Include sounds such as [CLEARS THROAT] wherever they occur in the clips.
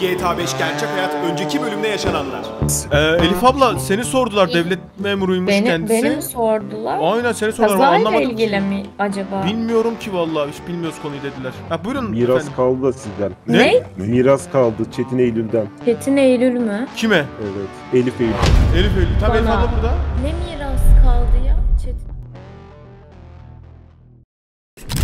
GTA 5 gerçek hayat önceki bölümde yaşananlar. Ee, Elif abla seni sordular devlet memuruymuş Beni, kendisi. beni mi sordular? Aynen seni sordular Kazayla anlamadım. ilgili mi acaba? Bilmiyorum ki vallahi hiç bilmiyoruz konuyu dediler. Ha buyurun Miras efendim. kaldı da sizden. Ne? Miras kaldı Çetin Eylül'den. Çetin Eylül mü? Kime? Evet. Elif Eylül. Elif Eylül. Tam Elif abla burada. Ne miras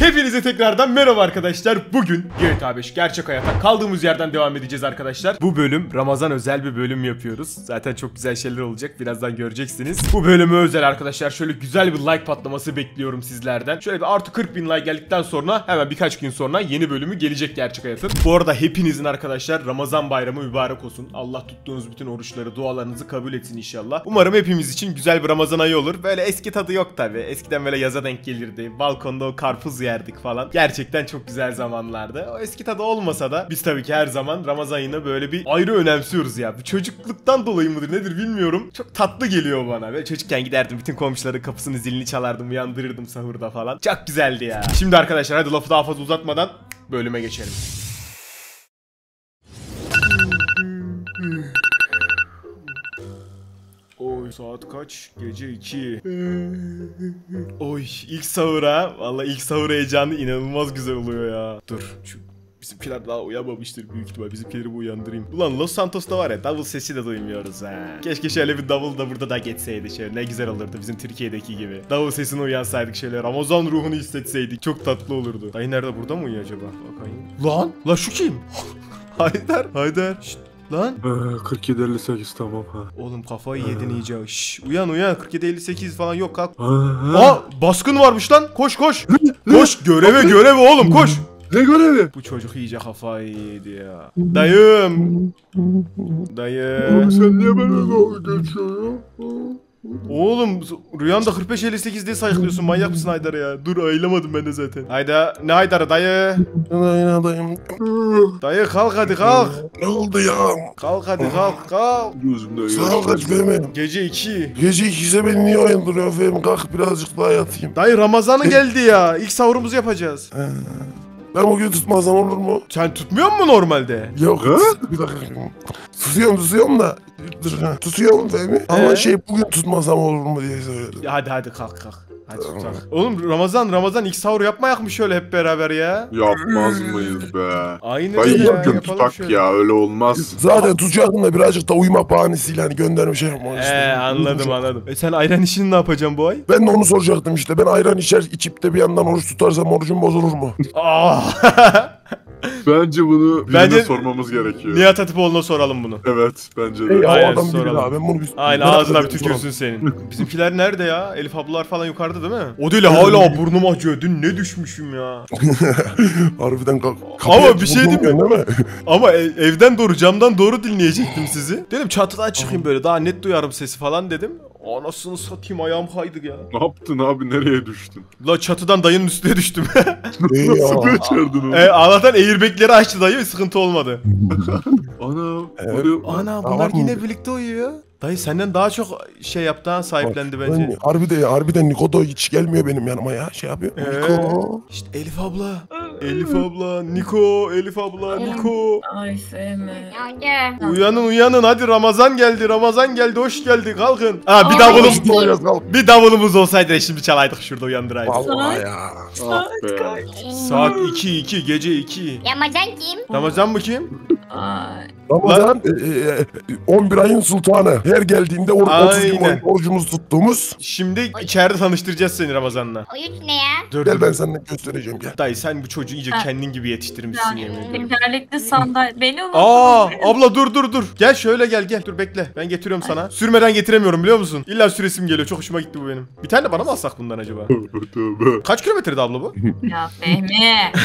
Hepinize tekrardan merhaba arkadaşlar. Bugün GTA 5 gerçek hayata kaldığımız yerden devam edeceğiz arkadaşlar. Bu bölüm Ramazan özel bir bölüm yapıyoruz. Zaten çok güzel şeyler olacak. Birazdan göreceksiniz. Bu bölümü özel arkadaşlar. Şöyle güzel bir like patlaması bekliyorum sizlerden. Şöyle bir artı 40 bin like geldikten sonra hemen birkaç gün sonra yeni bölümü gelecek gerçek hayatın. Bu arada hepinizin arkadaşlar Ramazan bayramı mübarek olsun. Allah tuttuğunuz bütün oruçları, dualarınızı kabul etsin inşallah. Umarım hepimiz için güzel bir Ramazan ayı olur. Böyle eski tadı yok tabi. Eskiden böyle yaza denk gelirdi. Balkonda o karpuz yerdik falan. Gerçekten çok güzel zamanlardı. O eski tadı olmasa da biz tabii ki her zaman Ramazan ayını böyle bir ayrı önemsiyoruz ya. Bu çocukluktan dolayı mıdır nedir bilmiyorum. Çok tatlı geliyor bana. Ve çocukken giderdim bütün komşuların kapısını zilini çalardım uyandırırdım sahurda falan. Çok güzeldi ya. Şimdi arkadaşlar hadi lafı daha fazla uzatmadan bölüme geçelim. Saat kaç? Gece 2. Oy ilk sahura. Valla ilk sahur heyecanı inanılmaz güzel oluyor ya. Dur şu bizimkiler daha uyanmamıştır büyük ihtimal. Bizimkileri bir uyandırayım. Ulan Los Santos'ta var ya davul sesi de duymuyoruz ha. Keşke şöyle bir davul da burada da geçseydi şöyle. Ne güzel olurdu bizim Türkiye'deki gibi. Davul sesine uyansaydık şöyle. Ramazan ruhunu hissetseydik. Çok tatlı olurdu. Dayı nerede burada mı uyuyor acaba? Bakayım. Lan! Lan şu kim? [LAUGHS] Haydar! Haydar! Şşt, lan! 47 58 tamam ha. Oğlum kafayı yedin iyice. Şş, uyan uyan 47 58 falan yok kalk. Ha. Aa baskın varmış lan. Koş koş. koş göreve göreve oğlum koş. Ne görevi? Bu çocuk iyice kafayı yedi ya. Dayım. Dayı. Oğlum sen niye benimle dalga geçiyorsun ya? Oğlum rüyanda 45 58 diye sayıklıyorsun manyak mısın Haydar ya? Dur ayılamadım ben de zaten. Hayda ne Haydar'ı dayı? Dayım. Dayı kalk hadi kalk. Ne oldu ya? Kalk hadi kalk kalk. Gözümde Saat kaç Fehmi? Gece 2. Gece ikisi beni niye uyandırıyor Fehmi? Kalk birazcık daha yatayım. Dayı Ramazan'ı geldi ya. İlk sahurumuzu yapacağız. Ben bugün tutmazsam olur mu? Sen tutmuyor musun normalde? Yok. Bir dakika. Tutuyorum tutuyorum da. Tutuyorum Fehmi. Ama Ee? şey bugün tutmasam olur mu diye söyledim. Ya hadi hadi kalk kalk. Hadi. Oğlum Ramazan Ramazan ilk sahur yapmayak mı şöyle hep beraber ya? Yapmaz mıyız be? Aynen Dayı öyle ya. yapalım tutak şöyle. ya öyle olmaz. Zaten tutacaktım da birazcık da uyuma bahanesiyle hani gönderme şey yapmak Ee istedim. anladım anladım. E sen ayran işini ne yapacaksın bu ay? Ben de onu soracaktım işte. Ben ayran içer içip de bir yandan oruç tutarsam orucum bozulur mu? Aa. [LAUGHS] Bence bunu birine Bence- sormamız gerekiyor. Nihat Hatipoğlu'na soralım bunu. Evet bence Ey de. o Aynen, adam soralım. abi. Bunu bir... Aynen ağzına bir tükürsün senin. Bizimkiler nerede ya? Elif ablalar falan yukarıda değil mi? O değil hala burnum acıyor. Dün ne düşmüşüm ya. [LAUGHS] Harbiden kalk. Ama bir şey mi? Değil mi? Ama e- evden doğru camdan doğru dinleyecektim sizi. Dedim çatıdan çıkayım böyle daha net duyarım sesi falan dedim. Anasını satayım ayağım kaydı ya. Ne yaptın abi nereye düştün? La çatıdan dayının üstüne düştüm. [LAUGHS] Nasıl becerdin onu? e, Allah'tan airbagleri açtı dayı sıkıntı olmadı. [LAUGHS] Ana. Evet. Ana bunlar yine birlikte uyuyor. Dayı senden daha çok şey yaptı ha sahiplendi bence. Ben, harbiden, harbiden Niko da hiç gelmiyor benim yanıma ya. Şey yapıyor. Ee? Niko. İşte Elif abla. Elif abla. Niko. Elif abla. Niko. Ay Fehmi. Uyanın uyanın hadi Ramazan geldi. Ramazan geldi. Hoş geldi. Kalkın. Ha bir davulum. Bir davulumuz olsaydı şimdi çalaydık şurada uyandıraydık. Vallahi ya. Ah be. Saat 2 2 gece 2. Ramazan kim? Ramazan mı kim? Ramazan e, e, e, 11 ayın sultanı. Her geldiğinde or 30 gün Aynen. boyunca orucumuzu tuttuğumuz. Şimdi içeride tanıştıracağız seni Ramazan'la. O üç ne ya? Dur Gel ben sana göstereceğim gel. Dayı sen bu çocuğu iyice Ha. kendin gibi yetiştirmişsin yemin ederim. Tekerlekli sandalye. Beni unutma. Aa abla dur dur dur. Gel şöyle gel gel. Dur bekle. Ben getiriyorum sana. Sürmeden getiremiyorum biliyor musun? İlla süresim geliyor. Çok hoşuma gitti bu benim. Bir tane de bana mı alsak bundan acaba? Tövbe. Kaç kilometrede abla bu? [LAUGHS] Ya Fehmi.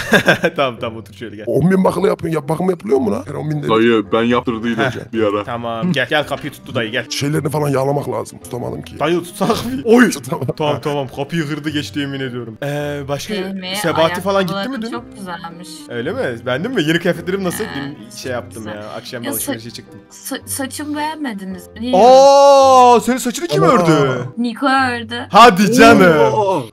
[LAUGHS] tamam tamam otur şöyle gel. 10 bin bakılı yapıyorsun. Yap bakımı yapılıyor mu lan? Her 10 bin de. Dayı ben yaptırdıydım bir ara. Tamam gel gel kapıyı tuttu dayı gel. Şeylerini falan yağlamak lazım. Tutamadım ki. Dayı tutsak mı? Oy. Tamam. tamam kapıyı kırdı geçti yemin ediyorum. Eee başka Fehmi. Sebati falan gitti mi dün? Çok güzelmiş. Öyle mi? Beğendin mi? Yeni kıyafetlerim nasıl? Dün şey yaptım güzel. ya. Akşam Ya alışverişe çıktım. Sa- saçımı beğenmediniz. Niye? Aa, senin saçını kim Aa. ördü? Niko ördü. Hadi canım.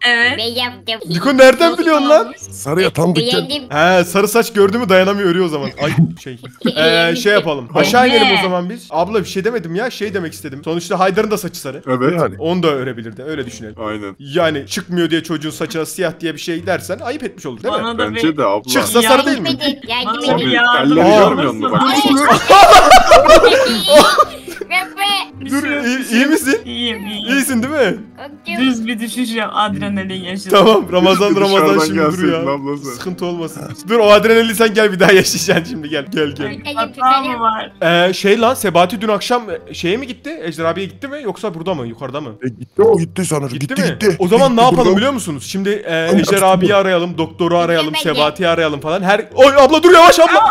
Evet. Ben yaptım. Niko nereden biliyorsun lan? Sarıya gel. Beğendim. He sarı saç gördü mü dayanamıyor örüyor o zaman. Ay şey [LAUGHS] Ee, şey yapalım. Aşağı inelim o zaman biz. Abla bir şey demedim ya. Şey demek istedim. Sonuçta Haydar'ın da saçı sarı. Evet. Yani. Onu da örebilirdi. Öyle düşünelim. Aynen. Yani çıkmıyor diye çocuğun saçına siyah diye bir şey dersen ayıp etmiş olur değil mi? Bana da Bence de abla. Çıksa sarı değil mi? Yardım edin, yardım Bana edin. bir yardım Elleri görmüyor musun bak? [LAUGHS] Dur iyi, iyi misin? İyiyim iyiyim. İyisin değil mi? Düz bir düşüş yap. Adrenalin yaşadım. Tamam Ramazan Ramazan şimdi dur ya. ablası. Sıkıntı olmasın. dur o adrenalin sen gel bir daha yaşayacaksın şimdi gel gel gel. Hata mı var? Ee, şey lan Sebati dün akşam e, şeye mi gitti? Ejder abiye gitti mi yoksa burada mı yukarıda mı? E, gitti o gitti sanırım. Gitti, Gitti mi? gitti. O zaman ne Gitti, yapalım durdu. biliyor musunuz? Şimdi e, Ejder abiyi arayalım, doktoru arayalım. Sebati'yi arayalım falan. Her Oy abla dur yavaş abla.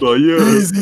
Dayı. İyi, easy.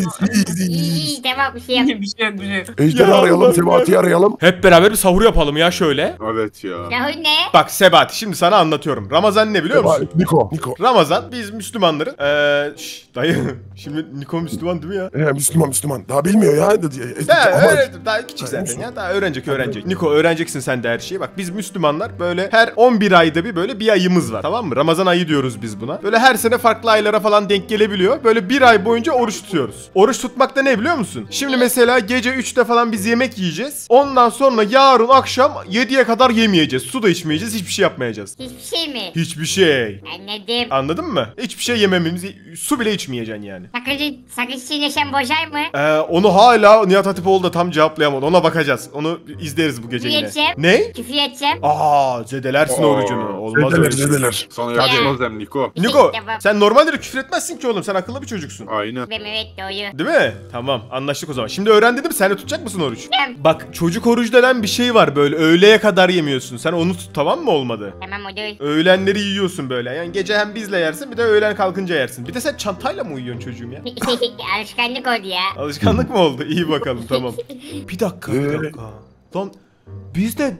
iyi, tamam bir şey yap. [LAUGHS] bir şey bir şey. Ejder'i Ya arayalım, Sebati'yi arayalım. Hep beraber bir sahur yapalım ya şöyle. Evet ya. Rahul ne? Bak Sebati şimdi sana anlatıyorum. Ramazan ne biliyor musun? Niko, Niko. Ramazan biz Müslümanların eee şş, dayı [LAUGHS] şimdi Niko Müslüman değil mi ya? He, Müslüman Müslüman. Daha bilmiyor ya. E, Daha, ama- öğret- daha küçük zaten ya. Daha öğrenecek öğrenecek. Niko öğreneceksin sen de her şeyi. Bak biz Müslümanlar böyle her 11 ayda bir böyle bir ayımız var. Tamam mı? Ramazan ayı diyoruz biz buna. Böyle her sene farklı aylara falan denk gelebiliyor. Böyle bir ay boyunca oruç tutuyoruz. Oruç tutmak da ne biliyor musun? Şimdi mesela gece 3'te falan biz yemek yiyeceğiz. Ondan sonra yarın akşam 7'ye kadar yemeyeceğiz. Su da içmeyeceğiz. Hiçbir şey yapmayacağız. Hiçbir şey mi? Hiçbir şey. Anladım. Anladın mı? Hiçbir şey yemememiz, su bile içmeyeceksin yani. Sakıncı, sakıncı çiğneşen bozar mı? Ee, onu hala Nihat Hatipoğlu da tam cevaplayamadı. Ona bakacağız. Onu izleriz bu gece yine. Yiyeceğim. Ne? Küfür edeceğim. Aa zedelersin Aa, orucunu. Olmaz Zedeler öyle şey. zedeler. Sana yakışmaz hem Niko. Niko Tamam. sen normalde de küfür etmezsin ki oğlum. Sen akıllı bir çocuksun. Aynen. Ben evet doğru. Değil mi? Tamam anlaştık o zaman. Şimdi öğrendin değil mi? Sen de tutacak mısın oruç? Tamam. Bak çocuk oruç denen bir şey var böyle. Öğleye kadar yemiyorsun. Sen onu tut tamam mı olmadı? Tamam olur. Öğlenleri yiyorsun böyle. Yani gece hem bizle yersin bir de öğlen kalkınca yersin. Bir de sen çantayla mı uyuyorsun çocuğum ya? [LAUGHS] Alışkanlık oldu ya. Alışkanlık mı oldu? İyi bakalım tamam. [LAUGHS] Bir dakika bir dakika. Lan biz de...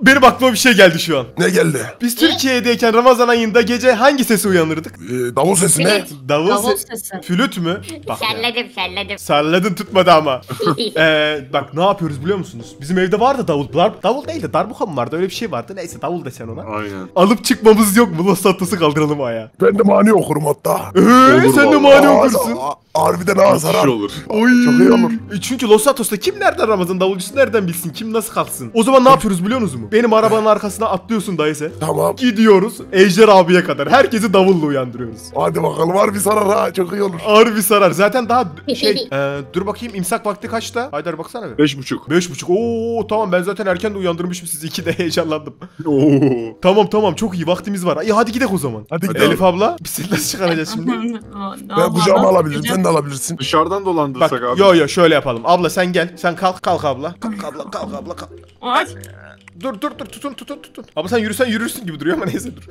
Benim aklıma bir şey geldi şu an. Ne geldi? Biz Türkiye'deyken Ramazan ayında gece hangi sesi uyanırdık? Ee, davul sesi ne? Davul, Davul se- sesi. Flüt mü? Bak ya. Salladım salladım. Salladın tutmadı ama. [LAUGHS] Ee, bak ne yapıyoruz biliyor musunuz? Bizim evde vardı davul. Dar, davul değil de darbuka mı vardı? Öyle bir şey vardı. Neyse davul desen ona. Aynen. Alıp çıkmamız yok mu? Los Santos'u kaldıralım ayağa. Ben de mani okurum hatta. Ee, Olur sen de vallahi. mani Aa, okursun. aa, Harbiden ağır Müthiş zarar. olur. Oy. Çok iyi olur. E Çünkü Los Santos'ta kim nereden Ramazan davulcusu nereden bilsin? Kim nasıl kalksın? O zaman ne yapıyoruz biliyor musunuz mu? Benim arabanın arkasına atlıyorsun dayı sen. Tamam. Gidiyoruz Ejder abiye kadar. Herkesi davulla uyandırıyoruz. Hadi bakalım var bir zarar ha. Çok iyi olur. Bir sarar. Zaten daha [LAUGHS] şey... e, dur bakayım imsak vakti kaçta? Haydar baksana bir. Beş buçuk. Beş buçuk. Oo tamam ben zaten erken de uyandırmışım sizi. İki de [LAUGHS] heyecanlandım. Oo. Tamam tamam çok iyi vaktimiz var. İyi hadi gidelim o zaman. Hadi gidelim. Elif abla [LAUGHS] biz seni nasıl çıkaracağız şimdi? Ben kucağıma alabilirim. Sen de alabilirsin. Dışarıdan Bak dolandırsak abi. yo yo şöyle yapalım. Abla sen gel. Sen kalk kalk abla. Kalk abla kalk abla kalk. Ay. Dur dur dur tutun tutun tutun. Ama sen yürüsen yürürsün gibi duruyor ama neyse dur.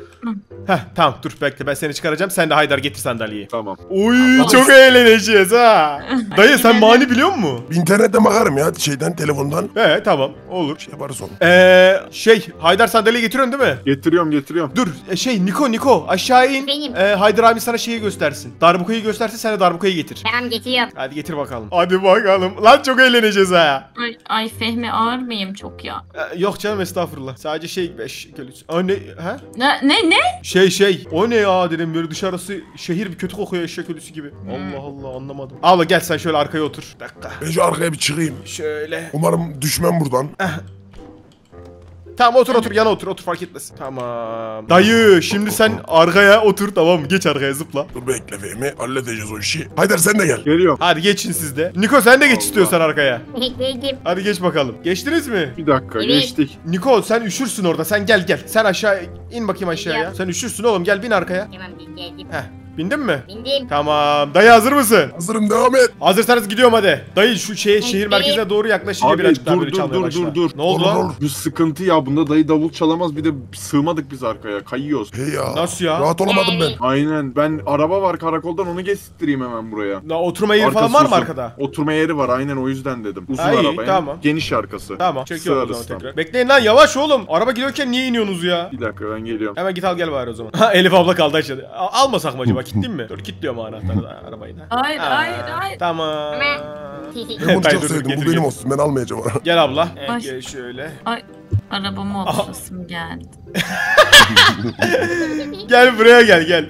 Heh tamam dur bekle ben seni çıkaracağım. Sen de Haydar getir sandalyeyi. Tamam. Oy çok eğleneceğiz ha. [LAUGHS] Dayı sen mani biliyor musun? İnternette bakarım ya şeyden telefondan. He tamam olur. Şey yaparız onu. Eee şey Haydar sandalyeyi getiriyorsun değil mi? Getiriyorum getiriyorum. Dur e, şey Niko Niko aşağı in. Benim. Ee, Haydar abi sana şeyi göstersin. Darbukayı göstersin sen de darbukayı getir. Tamam getiriyorum. Hadi getir bakalım. Hadi bakalım. Lan çok eğleneceğiz ha. Ay, ay Fehmi ağır mıyım çok ya? Ee, yok canım estağfurullah. Sadece şey beş kölüs. O ne? Ha? Ne ne ne? Şey şey. O ne ya dedim böyle dışarısı şehir bir kötü kokuyor eşek ölüsü gibi. Allah Allah anlamadım. Abla gel sen şöyle arkaya otur. Bir dakika. Ben şu arkaya bir çıkayım. Şöyle. Umarım düşmem buradan. Tamam otur otur yana otur otur fark etmez. Tamam. Dayı şimdi sen arkaya otur tamam mı? Geç arkaya zıpla. Dur bekle Fehmi. Halledeceğiz o işi. Haydar sen de gel. Geliyorum. Hadi geçin siz de. Niko sen de geç Allah. istiyorsan arkaya. [LAUGHS] Bekledim. Hadi geç bakalım. Geçtiniz mi? Bir dakika Evet. geçtik. Niko sen üşürsün orada. Sen gel gel. Sen aşağı in bakayım aşağıya. Ya. Sen üşürsün oğlum. Gel bin arkaya. Tamam geldim. Heh. Bindin mi? Bindim. Tamam. Dayı hazır mısın? Hazırım devam et. Hazırsanız gidiyorum hadi. Dayı şu şeye şehir merkezine doğru yaklaşınca Abi birazcık daha dur böyle dur çalmaya dur başla. dur dur. Ne oldu Olur, lan? olur. Bu sıkıntı ya bunda dayı davul çalamaz bir de sığmadık biz arkaya kayıyoruz. Hey ya. Nasıl ya? Rahat olamadım ben. Aynen ben araba var karakoldan onu geçtireyim hemen buraya. Na, oturma yeri falan var mı uzun. arkada? Oturma yeri var aynen o yüzden dedim. Uzun Ha, iyi, araba tamam. geniş arkası. Tamam. Çekiyorum o zaman Sığarız tam. tekrar. Bekleyin lan yavaş oğlum. Araba gidiyorken niye iniyorsunuz ya? Bir dakika ben geliyorum. Hemen git al gel bari o zaman. Ha [LAUGHS] Elif abla kaldı aşağıda. A- almasak mı acaba? Kitleyeyim mi? Dur kilitliyorum anahtarı da arabayı da. Hayır Ha, hayır hayır. Tamam. [LAUGHS] Ben bunu çok sevdim. Bu benim olsun. Ben almayacağım. Gel abla. Ay. gel şöyle. Ay arabama oturasım geldi. [LAUGHS] Gel buraya gel gel.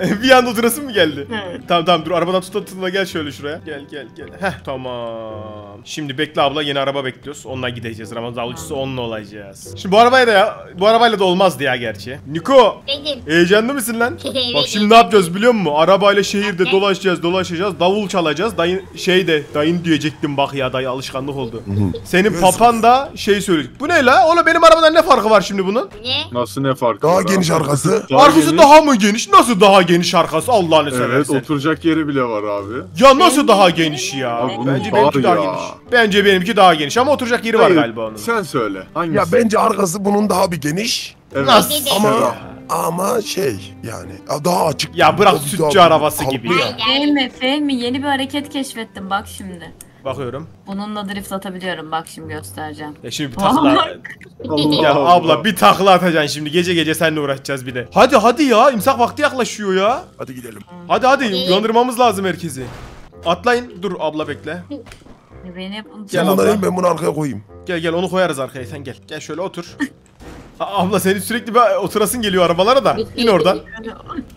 [LAUGHS] bir anda oturasın mı geldi? Evet. Tamam tamam dur arabadan tuta tuta gel şöyle şuraya. Gel gel gel. Heh tamam. Şimdi bekle abla yeni araba bekliyoruz. Onunla gideceğiz. Ramazan avcısı onunla olacağız. Şimdi bu arabaya da ya bu arabayla da olmazdı ya gerçi. Niko heyecanlı mısın lan? [LAUGHS] Bak şimdi ne yapacağız biliyor musun? Arabayla şehirde dolaşacağız dolaşacağız. Davul çalacağız. Dayın şey de dayın diyecektim bak ya dayı alışkanlık oldu. Senin papan da şey söyleyecek. Bu ne la? Oğlum benim arabadan ne farkı var şimdi bunun? Ne? Nasıl ne farkı Daha var geniş abi? arkası. Daha Arkası geniş. daha mı geniş? Nasıl daha geniş arkası? Allah'ını Evet seversen. oturacak yeri bile var abi. Ya nasıl daha geniş ya? Abi bunun Bence benimki daha ya. geniş. Bence benimki daha geniş ama oturacak yeri var Hayır, galiba onun. Sen söyle. Hangisi? Ya bence arkası bunun daha bir geniş. Evet. Nasıl? Ama ama şey yani daha açık. Ya bırak O sütçü daha- arabası gibi ya. ya. Fehmi, Fehmi yeni bir hareket keşfettim bak şimdi. Bakıyorum. Bununla drift atabiliyorum bak şimdi göstereceğim. Ya şimdi bir takla. [LAUGHS] Ya abla bir takla atacaksın şimdi. Gece gece seninle uğraşacağız bir de. Hadi hadi ya. imsak vakti yaklaşıyor ya. Hadi gidelim. Hadi hadi uyandırmamız lazım herkesi. Atlayın. Dur abla bekle. Beni. Gel abla. ben bunu arkaya koyayım. Gel gel onu koyarız arkaya sen gel. Gel şöyle otur. [LAUGHS] A- abla senin sürekli bir oturasın geliyor arabalara da. İn oradan.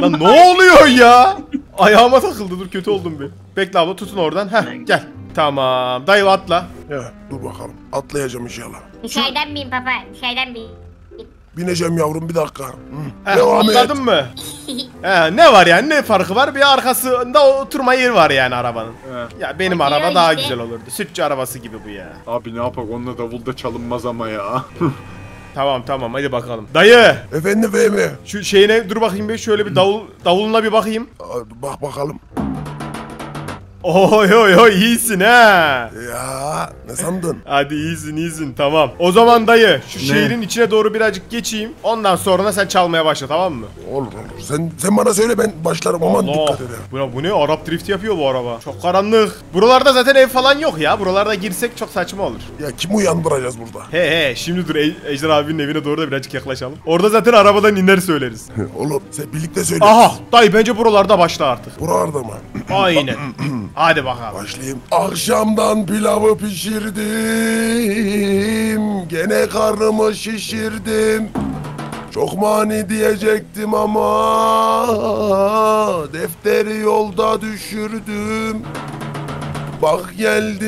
Lan ne oluyor ya? Ayağıma takıldı dur kötü oldum bir. Bekle abla tutun oradan. Heh gel. Tamam. Dayı atla. Ya dur bakalım. Atlayacağım inşallah. Dışarıdan mıyım papa? Dışarıdan mıyım? Bineceğim yavrum bir dakika. Hı. Heh, Devam et. mı? [LAUGHS] He, ne var yani ne farkı var? Bir arkasında oturma yeri var yani arabanın. Evet. Ya benim Oturuyor araba daha işte. güzel olurdu. Sütçü arabası gibi bu ya. Abi ne yapak onunla davulda çalınmaz ama ya. [LAUGHS] Tamam tamam hadi bakalım. Dayı Efendim Fehmi. şu şeyine dur bakayım bir şöyle bir davul davuluna bir bakayım. Bak bakalım. Oy oy oy iyisin ha. Ya ne sandın? [LAUGHS] Hadi iyisin iyisin tamam. O zaman dayı şu Ne? şehrin içine doğru birazcık geçeyim. Ondan sonra da sen çalmaya başla tamam mı? Olur olur. Sen sen bana söyle ben başlarım aman Allah. dikkat ederim. Bu ne, bu ne? Arap drift yapıyor bu araba. Çok karanlık. Buralarda zaten ev falan yok ya. Buralarda girsek çok saçma olur. Ya kimi uyandıracağız burada? He he şimdi dur Ej- Ejder abinin evine doğru da birazcık yaklaşalım. Orada zaten arabadan iner söyleriz. [LAUGHS] olur sen birlikte söyle. Aha dayı bence buralarda başla artık. Buralarda mı? Aynen. [CLEARS THROAT] Hadi bakalım. Başlayayım. Akşamdan pilavı pişirdim. Gene karnımı şişirdim. Çok mani diyecektim ama defteri yolda düşürdüm. Bak geldi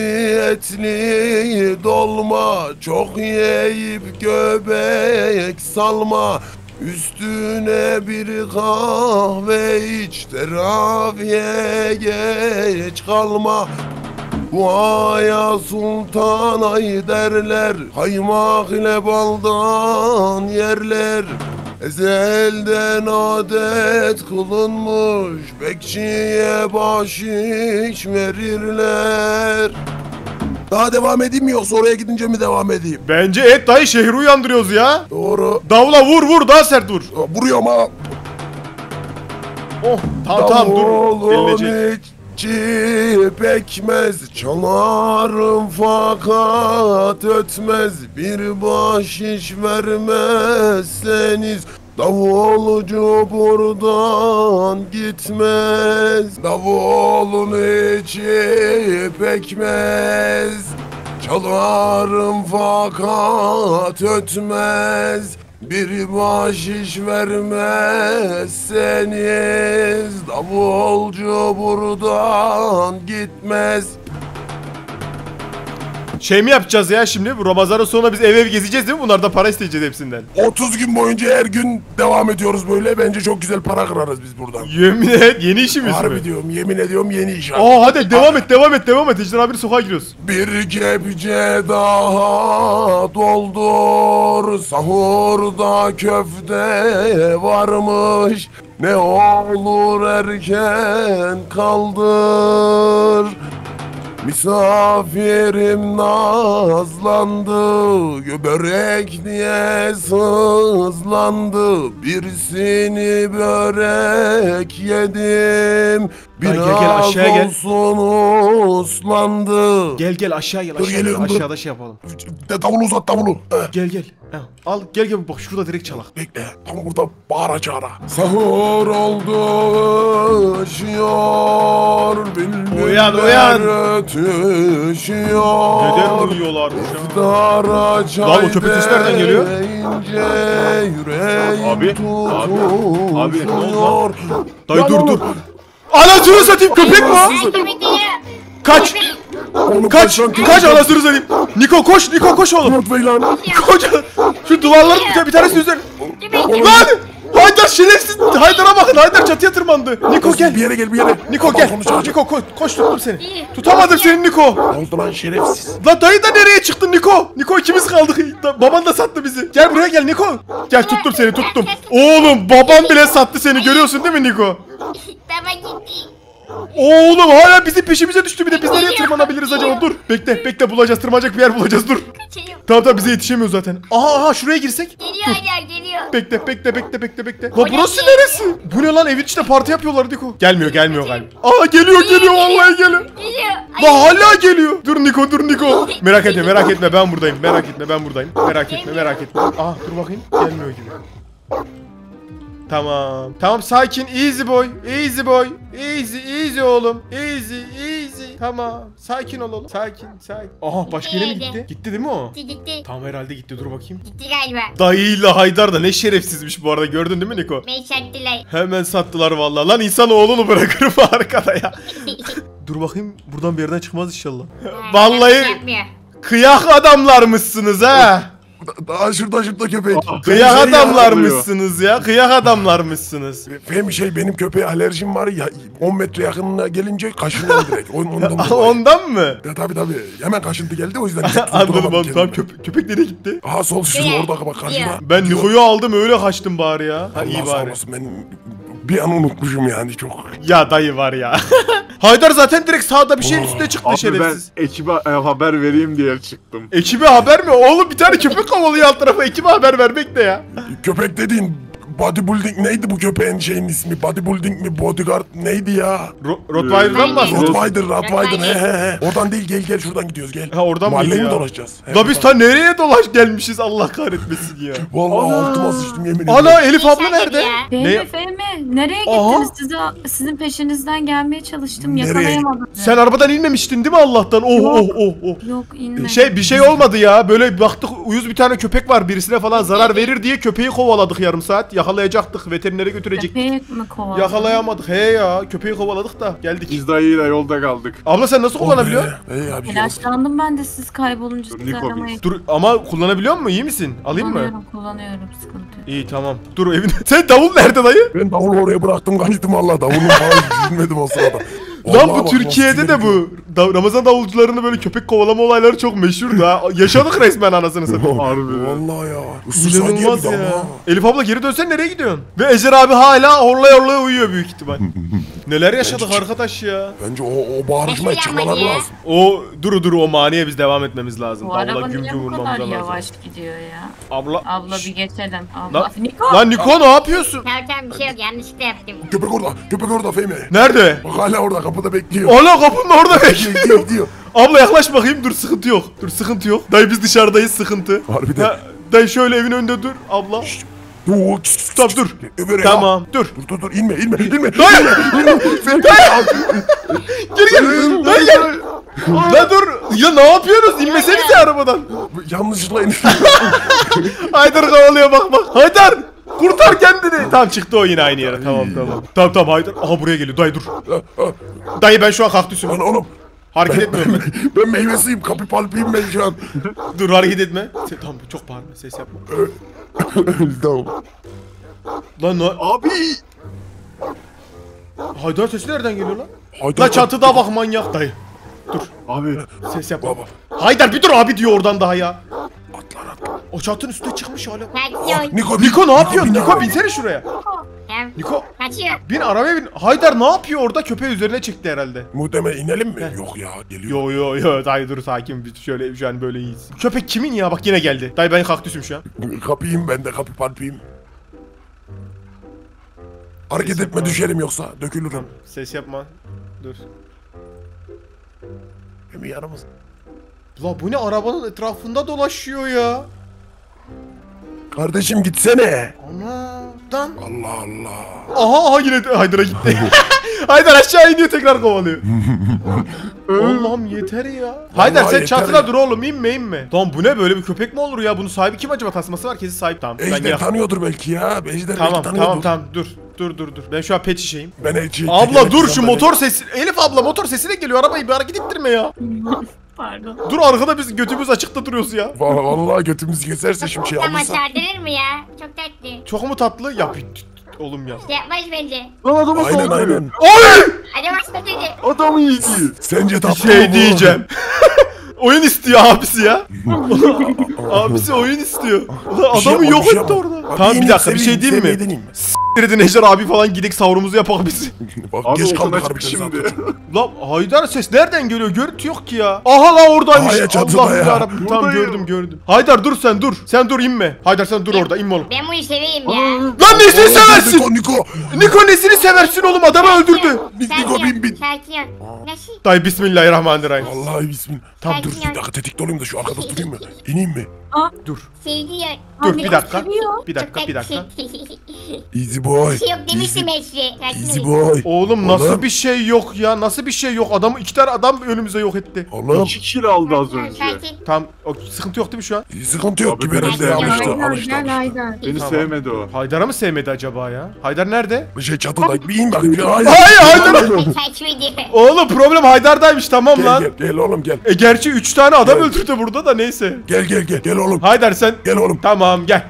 etli dolma Çok yiyip göbek salma Üstüne bir kahve iç Teraviye geç kalma. Duaya sultan ay derler Kaymak ile baldan yerler. Ezelden adet kılınmış Bekçiye bahşiş verirler Daha devam edeyim mi yoksa oraya gidince mi devam edeyim? Bence et dayı şehri uyandırıyoruz ya. Doğru Davula vur vur daha sert vur. Vuruyorum ha Oh tamam tamam dur. Davulun içi pekmez Çalarım fakat ötmez Bir bahşiş vermezseniz Davulcu buradan gitmez. Davulun içi pekmez Çalarım fakat ötmez. Bir bahşiş vermezseniz Davulcu buradan gitmez Şey mi yapacağız ya şimdi? Ramazan'ın sonunda biz ev ev gezeceğiz değil mi? Bunlardan para isteyeceğiz hepsinden. 30 gün boyunca her gün devam ediyoruz böyle Bence çok güzel para kırarız biz buradan Yemin et yeni işimiz Harbi mi? diyorum yemin ediyorum yeni iş. Aa hadi devam et devam et devam et. Ejder abi sokağa giriyoruz. Bir kepçe daha doldur Sahurda köfte varmış Ne olur erken kaldır Misafirim nazlandı Börek diye sızlandı Birisini börek yedim gel, gel, Biraz aşağıya gel. olsun uslandı Gel gel aşağı gel aşağı gel. geliyorum, dur. Aşağıda şey yapalım. De davulu uzat davulu. Gel gel. Al gel gel bak şurada direkt çalak. bekle. Tam burada bağıra çağıra. Sahur oldu ışıyor. Bülbül Uyan, uyan. Ötüşüyor. Neden uyuyorlarmış ya? Lan o köpek sesi nereden geliyor? Abi, abi, abi, ne oldu. Dayı dur dur. Anasını satayım köpek mi o? Kaç. Kaç. Kaç anasını satayım. Niko koş Niko koş oğlum. Koş. Şu duvarların bir, bir tanesini üzerine. Lan. Haydar şerefsiz. Haydar'a bakın Haydar çatıya tırmandı. Niko Bir gel. yere gel bir yere. Niko gel. Niko koş, koş tuttum seni. Tutamadım seni Niko. Ne oldu lan şerefsiz? Lan dayı da nereye çıktın Niko? Niko ikimiz kaldık. Da- Baban da sattı bizi. Gel buraya gel Niko. Gel tuttum seni tuttum. Oğlum babam bile sattı seni görüyorsun değil mi Niko? [LAUGHS] Baba gitti. Oğlum hala bizim peşimize düştü bir de biz nereye tırmanabiliriz acaba? Dur bekle bekle bulacağız tırmanacak bir yer bulacağız dur. Kaçayım. Tamam tamam bize yetişemiyor zaten. Aha aha şuraya girsek. Geliyor hala geliyor. Bekle bekle bekle bekle bekle. Lan burası neresi? Bu ne lan evin içinde parti yapıyorlar Niko. Gelmiyor gelmiyor galiba. Aa geliyor geliyor vallahi geliyor. Geliyor. Lan hala geliyor. Dur Niko dur Niko. [LAUGHS] Merak etme merak etme ben buradayım. Merak etme ben buradayım. Merak etme merak etme. Aha dur bakayım. Gelmiyor gibi. Tamam. Tamam sakin. Easy boy. Easy boy. Easy easy oğlum. Easy easy. Tamam. Sakin ol oğlum. Sakin sakin. Aha başka yere mi gitti? Gitti değil mi o? Gitti gitti. Tamam herhalde gitti dur bakayım. Gitti galiba. Dayıyla Haydar da ne şerefsizmiş bu arada gördün değil mi Niko? Beni çarptılar. Hemen sattılar vallahi. Lan insan oğlunu bırakır mı arkada ya? [LAUGHS] Dur bakayım buradan bir yerden çıkmaz inşallah. Vallahi kıyak adamlarmışsınız ha. Daha şurada şurada köpek. Kıyak ya, adamlarmışsınız ya. Kıyak adamlarmışsınız. Benim şey benim köpeğe alerjim var ya 10 metre yakınına gelince kaşınıyor direkt. On- Ondan. [LAUGHS] Ondan mı? Ya tabii tabii. Hemen kaşıntı geldi o yüzden. [LAUGHS] Anladım oğlum tamam köpek, köpek nereye gitti? Aha sol şu Şuraya. orada bak karşıma. Ben Niko'yu aldım öyle kaçtım bari ya. Ha Allah iyi sağ bari. olasın ben bir an unutmuşum yani çok. Ya dayı var ya. [LAUGHS] Haydar zaten direkt sağda bir şeyin üstüne çıktı Abi ben şerefsiz. ekibe e, haber vereyim diye çıktım. Ekibe haber mi? Oğlum bir tane köpek kovalıyor alt tarafa. Ekibe haber vermek ne ya? Köpek dediğin bodybuilding neydi bu köpeğin şeyin ismi? Bodybuilding mi bodyguard neydi ya? Ro Rottweiler'dan mı bahsediyorsun? Rottweiler, Rottweiler he he he. Oradan değil gel gel şuradan gidiyoruz gel. Ha, oradan mıydı Mahalleyi mi ya? dolaşacağız? He, La biz ta nereye dolaş gelmişiz Allah kahretmesin ya. [LAUGHS] Vallahi Ana. altıma sıçtım yemin ediyorum. Ana Elif abla nerede? ya. Fehmi Ne? Fehmi nereye Aha. gittiniz? Size, sizin peşinizden gelmeye çalıştım. Nereye? Yakalayamadım. Sen arabadan inmemiştin değil mi Allah'tan? Oh oh oh oh. Yok inmedim. Şey bir şey olmadı ya. Böyle baktık uyuz bir tane köpek var birisine falan zarar verir diye köpeği kovaladık yarım saat. Yakalayacaktık veterinere götürecektik. Köpek mi kovaladın? Yakalayamadık. He ya köpeği kovaladık da geldik. Biz dayıyla yolda kaldık. Abla sen nasıl kullanabiliyorsun? Hey abi. Telaşlandım ben de siz kaybolunca Dur, sizi Niko aramaya Dur ama kullanabiliyor musun? İyi misin? Alayım mı? Kullanıyorum kullanıyorum sıkıntı yok. İyi tamam. Dur evin. [LAUGHS] Sen davul nerede dayı? Ben davulu oraya bıraktım kaçtım valla davulun falan [LAUGHS] düşünmedim o sırada. Lan bu Türkiye'de de bu da- Ramazan davulcularında böyle köpek kovalama olayları çok meşhur da. [LAUGHS] Yaşadık resmen anasını satayım. Harbi. Vallahi ya. Isırsa İnanılmaz diye bir ya. damla. Elif abla geri dönsen nereye gidiyorsun? Ve Ecer abi hala horlaya horlaya uyuyor büyük ihtimal. [LAUGHS] Neler yaşadık arkadaş ya. Bence o, o bağırışmaya Nasıl yapmadı ya? lazım. O duru duru o maniye biz devam etmemiz lazım. Bu Davula araba güm niye güm bu vurmamız kadar lazım. yavaş gidiyor ya? Abla. Abla bir geçelim. Abla. Lan, Niko! lan Niko ne yapıyorsun? Tamam tamam bir şey yok yanlışlıkla yaptım. Köpek orada. Köpek orada Fehmi. Nerede? Bak hala orada kapıda bekliyor. Ana kapının orada bekliyor. gidiyor. Abla yaklaş bakayım dur sıkıntı yok. Dur sıkıntı yok. Dayı biz dışarıdayız sıkıntı. Harbiden. Ha, dayı şöyle evin önünde dur abla. Dur. Tamam dur. Öbür ya. Tamam dur. Dur dur dur inme inme inme. Dayı! Fehmi. Geri gel. Dayı gel. Lan dur. Ya ne yapıyorsunuz? İnmesenize arabadan. Yanlışlıkla in. [LAUGHS] Haydar kovalıyor bak bak. Haydar! Kurtar kendini. Tamam çıktı o yine aynı yere. Tamam tamam. Tamam tamam Haydar. Aha buraya geliyor. Dayı dur. Dayı ben şu an kaktüsüm. Lan oğlum. Hareket etmiyorum ben. [LAUGHS] Ben meyvesiyim. Kapı palpiyim ben şu an. Dur hareket etme. Se- tamam çok bağırma ses yapma. tamam. Lan ne? Abi. Haydar sesi nereden geliyor lan? Haydi Lan çatıda bak manyak dayı. Abi. Ses yapma. Baba. Haydar bir dur abi diyor oradan daha ya. O çatının üstüne çıkmış hala. Kaçıyor. Niko, Niko ne yapıyorsun? Niko binsene şuraya. Tamam. Niko Kaçıyor. bin arabaya bin. Haydar ne yapıyor orada? Köpeği üzerine çıktı herhalde. Muhtemelen inelim mi? Yok ya geliyor. Yo yo yo dayı dur sakin biz şöyle şu an böyle iyiyiz. Köpek kimin ya bak yine geldi. Dayı ben kaktüsüm şu an. Kapıyım ben de kapı palpiyim. Hareket etme düşerim yoksa dökülürüm. Ses yapma. Dur. Hem yaramaz. La bu ne arabanın etrafında dolaşıyor ya. Kardeşim gitsene. Ana. Lan. Allah Allah. Aha aha yine Haydar'a gitti. Haydar aşağı iniyor tekrar kovalıyor. Allah'ım yeter ya. Haydar sen yeter çatıda ya. dur oğlum inme inme. Tamam bu ne böyle bir köpek mi olur ya? Bunun sahibi kim acaba? Tasması var kesin sahip. Tamam ben Ejder yak- tanıyordur belki ya. Ejder Tamam belki tanıyordur. tamam tamam dur. Dur dur dur. Ben şu an pet şişeyim. Ben Ejder. Abla dur şu motor sesi. Elif abla motor sesine geliyor. Arabayı bir hareket ettirme ya. Pardon. Dur arkada biz götümüz açıkta duruyoruz ya. Vallahi, vallahi götümüzü keserse şimdi şey Ama alırsa. sardırır mı ya? Çok tatlı. Çok mu tatlı? Yap. Oğlum ya. Şey yapmaz bence. Lan adama Aynen saldırıyor. aynen. Oy! Hadi başla dedi. Adam iyiydi. Sence Bir tatlı şey mı bu? diyeceğim. [LAUGHS] oyun istiyor abisi ya. [LAUGHS] abisi oyun istiyor. Ulan Bir şey adamı yok bir şey etti orada. Abi Tamam bir dakika bir şey seveyim, diyeyim sevmeyi mi? deneyeyim mi? Dedin Ejder abi falan gidik savrumuzu yapak biz. [LAUGHS] Bak Abi geç kaldık harbiden şimdi. zaten. Lan Haydar ses nereden geliyor? Görüntü yok ki ya. Aha la oradaymış. Çatıda Allah'ım ya. yarabbim. Tamam Buradayım. gördüm gördüm. Haydar dur sen dur. Sen dur inme. Haydar sen dur orada inme oğlum. Ben bunu seveyim ya. Lan nesini seversin? Niko Niko. Niko nesini seversin oğlum adamı öldürdü. Niko Sakin bin bin. ol. Sakin ol. Nasıl? Dayı bismillahirrahmanirrahim. Vallahi bismillah. Tamam dur bir dakika tetikte olayım da şu arkada durayım mı? İneyim mi? Dur. Sevdi ya. Dur bir dakika. seviyor. Bir dakika bir dakika. [LAUGHS] Easy boy. Bir şey yok demiştim. Sakin easy boy. Oğlum nasıl Oğlum. bir şey yok ya? Nasıl bir şey yok? Adam iki tane adam önümüze yok etti. Oğlum İki kill aldı az önce. Tamam o sıkıntı yok değil mi şu an? sıkıntı yok Abi gibi ben herhalde de alıştı alıştı. Haydar. Beni Tamam. sevmedi o. Haydar'ı mı sevmedi acaba ya? Haydar nerede? Bir şey çatıda bir in bakayım. Bir, hayır. Hayır Haydar. Oğlum problem Haydar'daymış tamam Gel lan. gel gel oğlum gel. E gerçi 3 tane adam öldürdü burada da neyse. Gel gel gel gel oğlum. Haydar sen Gel oğlum. tamam gel.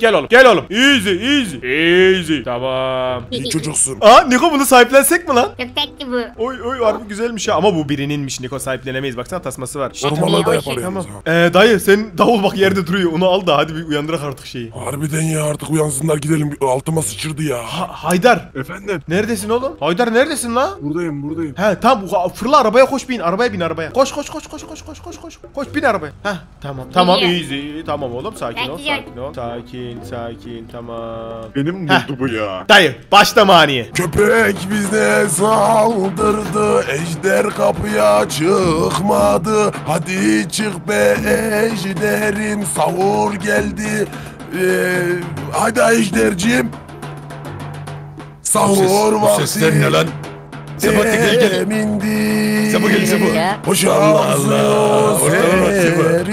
Gel oğlum. Gel oğlum. Easy easy. Easy. Tamam. İyi çocuksun. Aa Niko bunu sahiplensek mi lan? Çok tatlı bu. Oy oy harbi güzelmiş ha ama bu birininmiş Niko sahiplenemeyiz baksana tasması var. Ormalarda iyi, yapar Tamam. Ee, dayı senin davul bak yerde duruyor onu al da hadi bir uyandırak artık şeyi. Harbiden ya artık uyansınlar gidelim. Altıma sıçırdı ya. Ha, Haydar Efendim? neredesin oğlum? Haydar neredesin la? Buradayım buradayım. He tamam fırla arabaya koş bin arabaya bin arabaya. Koş koş koş koş koş koş koş koş. Koş bin arabaya. Heh tamam tamam Geliyor. easy tamam oğlum sakin ol Sakin ol. sakin ol. Sakin sakin tamam. Benim Heh. buldu bu ya. Dayı başla maniye. Köpek bize saldırdı Ejder kapıya çıkmadı Hadi çık be ejderim Savur geldi ee, Hadi ejdercim Sahur Bu vakti sesler ne lan? Sebahattin gel gel. Emindir Sebo gel, Sebo. Hoş Allah Allah. Ortadan bak, Sebo.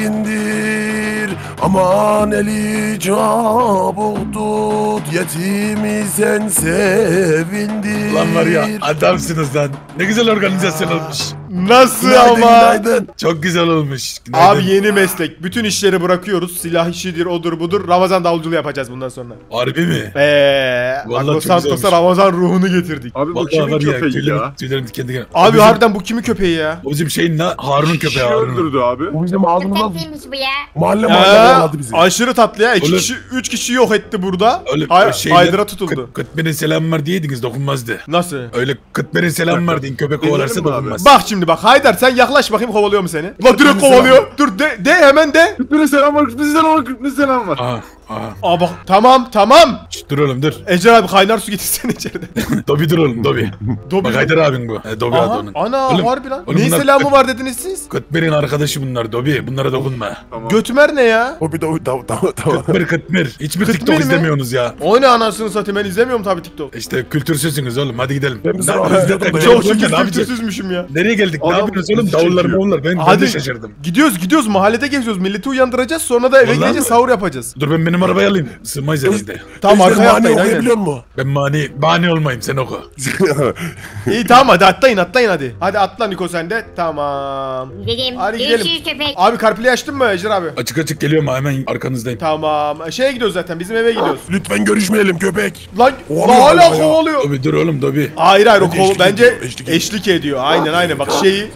Aman eli çabuk tut Yetimi sen sevindir Lan var ya adamsınız lan. Ne güzel organizasyon olmuş. Nasıl Günaydın ama? günaydın Çok güzel olmuş. Günaydın. Abi yeni meslek. Bütün işleri bırakıyoruz. Silah işidir, odur budur. Ramazan davulculuğu yapacağız bundan sonra. Harbi mi? Eee, Vallahi Los çok Santos'a. Ramazan ruhunu getirdik. Abi bu Vallahi kimin var ya köpeği tüylerim, ya? tüylerim diken diken. O Abi bizim, harbiden bu kimin köpeği ya? O bizim şeyin la Harun'un Kişi köpeği Harun'un. öldürdü abi. Bu bizim Çok ağzımızdan tatlıymış bu ya. mahalle mahalle bağladı bizi. aşırı tatlı ya. İki Oğlum- kişi, üç kişi yok etti burada. Öyle Hay- şeyler- Haydır'a tutuldu. Kıt, kıtberin selam var diyeydiniz dokunmazdı. Nasıl? Öyle kıtberin selam var deyin köpek kovalarsa abi. dokunmaz. Bak şimdi bak Haydar sen yaklaş bakayım kovalıyor mu seni? La direkt kovalıyor. Dur de, de hemen de. Kırklı selam var, kırklı selam var, kırklı selam var. Aha aha. Aa bak tamam tamam. Şşt, dur oğlum dur. Ece abi kaynar su getirsene içeride. [LAUGHS] Dobi dur oğlum Dobi. Dobi. Bak Haydar abin bu. He, Dobi adı Aha, onun. ana Oğlum, harbi lan. oğlum Ne bunlar- selamı var dediniz siz? Kıtberin arkadaşı bunlar Dobi. Bunlara dokunma. Tamam. Götümer ne ya? O bir de o tamam tamam tamam. Kıtmir kıtmir. Hiçbir Kıtmir TikTok mi? izlemiyorsunuz ya. O ne anasını satayım ben izlemiyorum tabi TikTok. İşte kültürsüzsünüz oğlum hadi gidelim. Ben bir Ne- ne- [LAUGHS] Çok ne- şükür ne yapacağız? kültürsüzmüşüm ya. Nereye geldik? ne Adam yapıyorsunuz oğlum? bizi Davullar çekiyor. mavullar. Ben, ben Hadi de şaşırdım. gidiyoruz gidiyoruz mahallede geziyoruz milleti uyandıracağız sonra da eve Vallahi gidince mi? sahur yapacağız. Dur ben benim arabayı alayım. Sığmayız herhalde. Tamam arkaya mani atlayın aynen. okuyabiliyor musun? Ben mani, mani olmayayım sen oku. [LAUGHS] İyi tamam hadi atlayın atlayın hadi. Hadi atla Niko sen de. Tamam. Gidelim. Hadi Görüşürüz gidelim. köpek. Abi karpili açtın mı Ejder abi? Açık açık geliyorum ha, hemen arkanızdayım. Tamam. Şeye gidiyoruz zaten bizim eve gidiyoruz. Lütfen görüşmeyelim köpek. Lan, lan hala galiba ya. kovalıyor. Dobi dur oğlum Dobi. Hayır hayır o kol eşlik bence ediyor, eşlik eşlik, ediyor. Aynen aynen bak şeyi.